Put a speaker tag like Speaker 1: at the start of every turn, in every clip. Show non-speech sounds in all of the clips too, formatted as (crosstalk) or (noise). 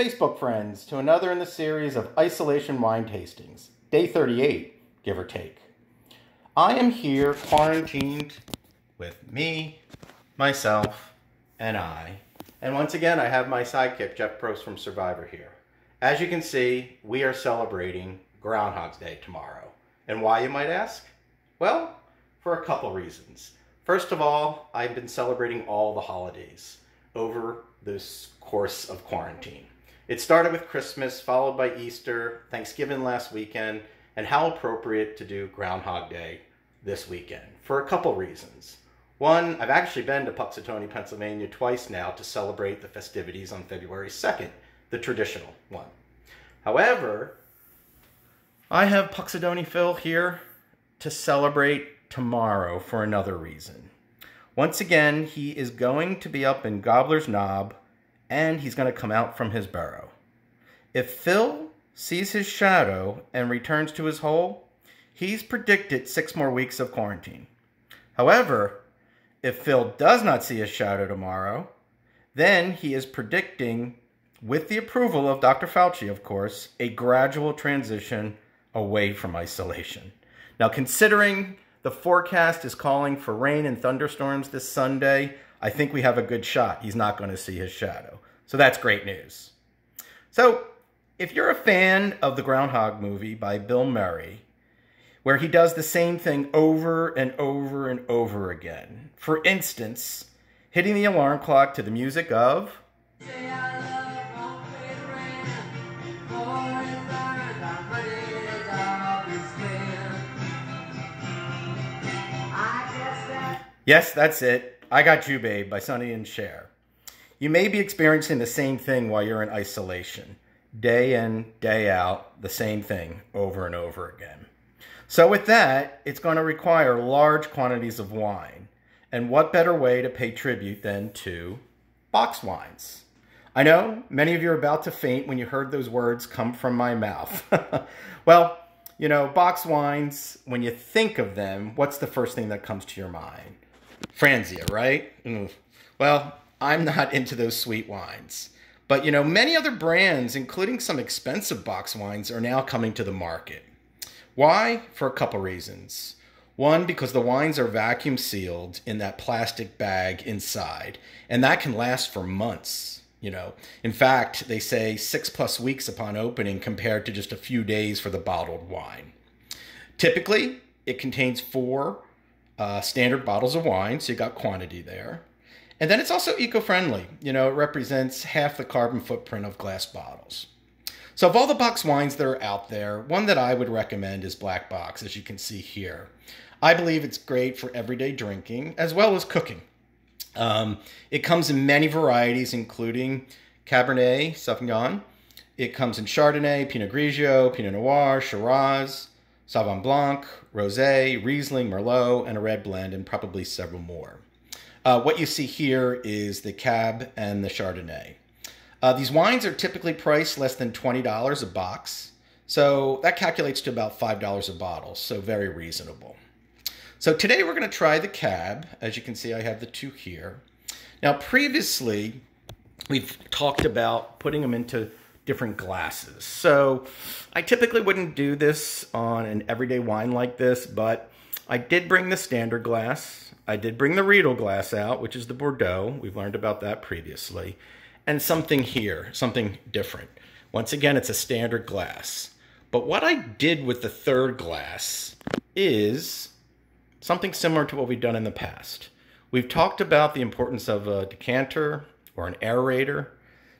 Speaker 1: Facebook friends, to another in the series of isolation wine tastings, day 38, give or take. I am here quarantined with me, myself, and I. And once again, I have my sidekick, Jeff Probst from Survivor here. As you can see, we are celebrating Groundhog's Day tomorrow. And why, you might ask? Well, for a couple reasons. First of all, I've been celebrating all the holidays over this course of quarantine. It started with Christmas, followed by Easter, Thanksgiving last weekend, and how appropriate to do Groundhog Day this weekend for a couple reasons. One, I've actually been to Punxsutawney, Pennsylvania twice now to celebrate the festivities on February 2nd, the traditional one. However, I have Punxsutawney Phil here to celebrate tomorrow for another reason. Once again, he is going to be up in Gobbler's Knob and he's going to come out from his burrow. If Phil sees his shadow and returns to his hole, he's predicted six more weeks of quarantine. However, if Phil does not see his shadow tomorrow, then he is predicting, with the approval of Dr. Fauci, of course, a gradual transition away from isolation. Now, considering the forecast is calling for rain and thunderstorms this Sunday, I think we have a good shot. He's not going to see his shadow. So that's great news. So if you're a fan of the Groundhog movie by Bill Murray, where he does the same thing over and over and over again, for instance, hitting the alarm clock to the music of Yes, that's it. I Got You Babe by Sonny and Cher. You may be experiencing the same thing while you're in isolation. Day in, day out, the same thing over and over again. So with that, it's going to require large quantities of wine. And what better way to pay tribute than to box wines? I know many of you are about to faint when you heard those words come from my mouth. (laughs) well, you know, box wines, when you think of them, what's the first thing that comes to your mind? Franzia, right? Mm. Well, I'm not (laughs) into those sweet wines. But, you know, many other brands, including some expensive box wines, are now coming to the market. Why? For a couple reasons. One, because the wines are vacuum sealed in that plastic bag inside, and that can last for months. You know, in fact, they say six plus weeks upon opening compared to just a few days for the bottled wine. Typically, it contains four uh, standard bottles of wine, so you got quantity there. And then it's also eco-friendly. You know, it represents half the carbon footprint of glass bottles. So of all the box wines that are out there, one that I would recommend is Black Box, as you can see here. I believe it's great for everyday drinking as well as cooking. Um, it comes in many varieties, including Cabernet Sauvignon. It comes in Chardonnay, Pinot Grigio, Pinot Noir, Shiraz, Sauvignon Blanc, Rosé, Riesling, Merlot, and a red blend, and probably several more. Uh, what you see here is the Cab and the Chardonnay. Uh, these wines are typically priced less than $20 a box, so that calculates to about $5 a bottle, so very reasonable. So today we're going to try the Cab. As you can see, I have the two here. Now, previously, we've talked about putting them into different glasses. So I typically wouldn't do this on an everyday wine like this, but I did bring the standard glass. I did bring the Riedel glass out, which is the Bordeaux. We've learned about that previously. And something here, something different. Once again, it's a standard glass. But what I did with the third glass is something similar to what we've done in the past. We've talked about the importance of a decanter or an aerator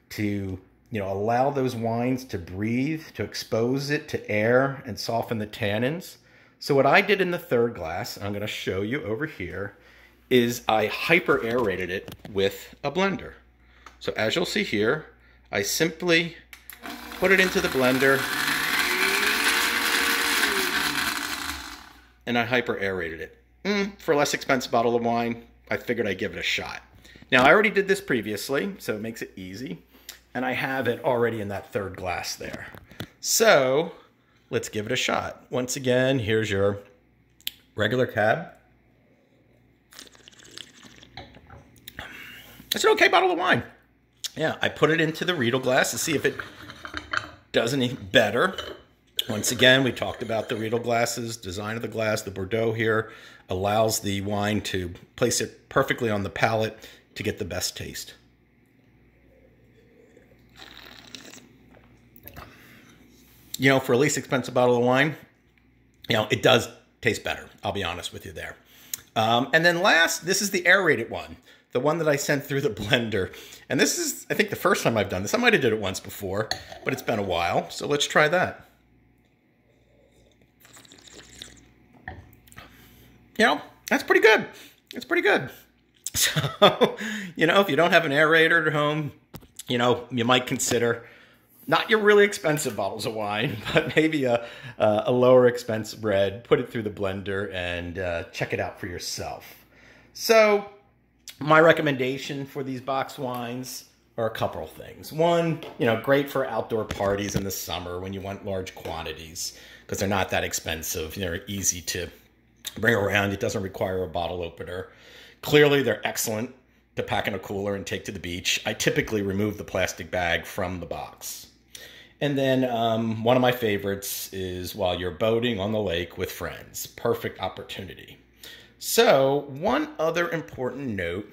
Speaker 1: to you know, allow those wines to breathe, to expose it to air and soften the tannins. So what I did in the third glass, I'm going to show you over here, is I hyper aerated it with a blender. So as you'll see here, I simply put it into the blender and I hyper aerated it. Mm, for a less expensive bottle of wine, I figured I'd give it a shot. Now I already did this previously, so it makes it easy and I have it already in that third glass there. So let's give it a shot. Once again, here's your regular cab. It's an okay bottle of wine. Yeah, I put it into the Riedel glass to see if it does any better. Once again, we talked about the Riedel glasses, design of the glass. The Bordeaux here allows the wine to place it perfectly on the palate to get the best taste. You know, for a least expensive bottle of wine, you know, it does taste better. I'll be honest with you there. Um, and then last, this is the aerated one, the one that I sent through the (laughs) blender. And this is, I think, the first time I've done this. I might have did it once before, but it's been a while. So let's try that. You know, that's pretty good. It's pretty good. (laughs) So, you know, if you don't have an aerator at home, you know, you might consider not your really expensive bottles of wine, (laughs) but maybe a, a lower expense red. Put it through the blender and uh, check it out for yourself. So my recommendation for these box wines are a couple of things. One, you know, great for outdoor parties in the summer when you want large quantities because they're not that expensive. They're easy to bring around. It doesn't require a bottle opener. Clearly, they're excellent to pack in a cooler and take to the beach. I typically remove the plastic bag from the box. And then um, one of my favorites is while you're boating on the lake with friends. Perfect opportunity. So, one other important note,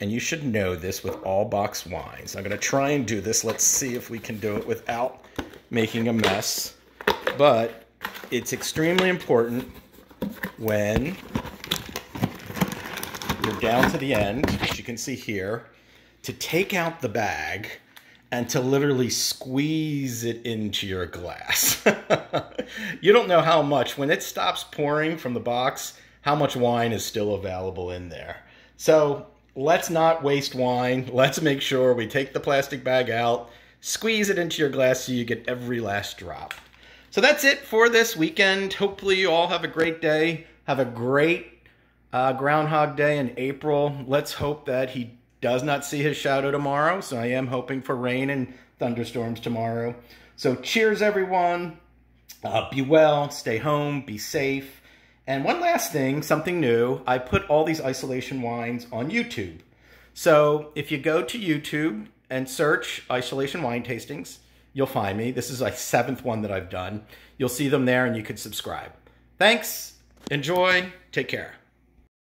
Speaker 1: and you should know this with all box wines. I'm going to try and do this. Let's see if we can do it without making a mess. But it's extremely important when you're down to the end, as you can see here, to take out the bag and to literally squeeze it into your glass. (laughs) you don't know how much, when it stops pouring from the box, how much wine is still available in there. So let's not waste wine. (laughs) Let's make sure we take the plastic bag out, squeeze it into your glass so you get every last drop. So that's it for this weekend. Hopefully you all have a great day. Have a great uh, Groundhog Day in April. Let's hope that he does not see his shadow tomorrow. So I am hoping for rain and thunderstorms tomorrow. So cheers, everyone. Uh, be well, stay home, be safe. And one last thing, something new. I put all these isolation wines on YouTube. So if you go to YouTube and search isolation wine tastings, you'll find me. This is a seventh one that I've done. You'll see them there and you can subscribe. Thanks. Enjoy. Take care.